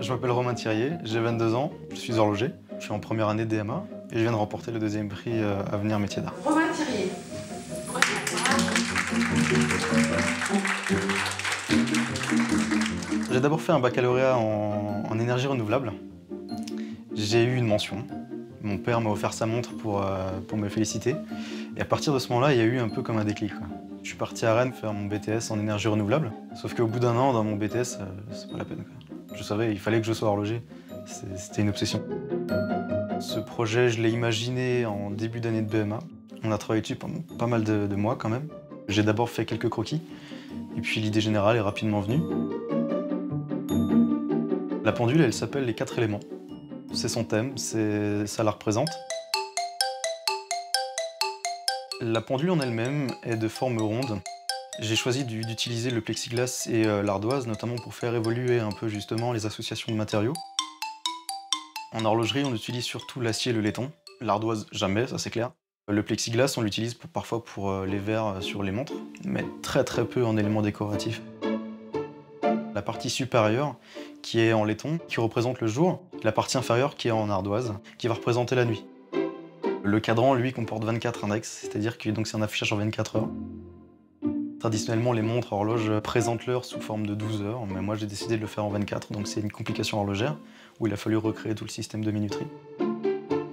Je m'appelle Romain Thirier, j'ai 22 ans, je suis horloger, je suis en première année DMA et je viens de remporter le deuxième prix euh, Avenir Métier d'Art. Romain Thirier. J'ai d'abord fait un baccalauréat en, énergie renouvelable. J'ai eu une mention. Mon père m'a offert sa montre pour, euh, pour me féliciter. Et à partir de ce moment-là, il y a eu un peu comme un déclic. Je suis parti à Rennes faire mon BTS en énergie renouvelable. Sauf qu'au bout d'un an, dans mon BTS, euh, c'est pas la peine. Je savais, il fallait que je sois horloger. C'était une obsession. Ce projet, je l'ai imaginé en début d'année de BMA. On a travaillé dessus pendant pas mal de mois quand même. J'ai d'abord fait quelques croquis. Et puis l'idée générale est rapidement venue. La pendule, elle s'appelle les quatre éléments. C'est son thème, ça la représente. La pendule en elle-même est de forme ronde. J'ai choisi du- d'utiliser le plexiglas et euh, l'ardoise, notamment pour faire évoluer un peu justement les associations de matériaux. En horlogerie, on utilise surtout l'acier et le laiton. L'ardoise, jamais, ça c'est clair. Le plexiglas, on l'utilise parfois pour euh, les verres euh, sur les montres, mais très très peu en éléments décoratifs. La partie supérieure, qui est en laiton, qui représente le jour, la partie inférieure, qui est en ardoise, qui va représenter la nuit. Le cadran, lui, comporte 24 index, c'est-à-dire que c'est un affichage en 24 heures. Traditionnellement, les montres horloges présentent l'heure sous forme de 12 heures, mais moi j'ai décidé de le faire en 24, donc c'est une complication horlogère où il a fallu recréer tout le système de minuterie.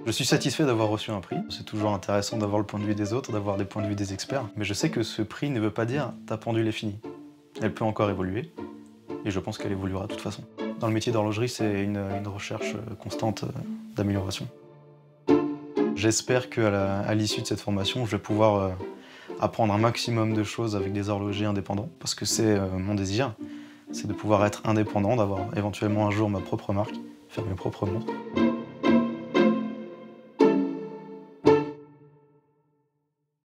Je suis satisfait d'avoir reçu un prix. C'est toujours intéressant d'avoir le point de vue des autres, d'avoir des points de vue des experts. Mais je sais que ce prix ne veut pas dire ta pendule est finie. Elle peut encore évoluer, et je pense qu'elle évoluera de toute façon. Dans le métier d'horlogerie, c'est une, une recherche euh, constante euh, d'amélioration. J'espère qu'à l'issue de cette formation, je vais pouvoir euh, apprendre un maximum de choses avec des horlogers indépendants, parce que c'est mon désir, c'est de pouvoir être indépendant, d'avoir éventuellement un jour ma propre marque, faire mes propres montres.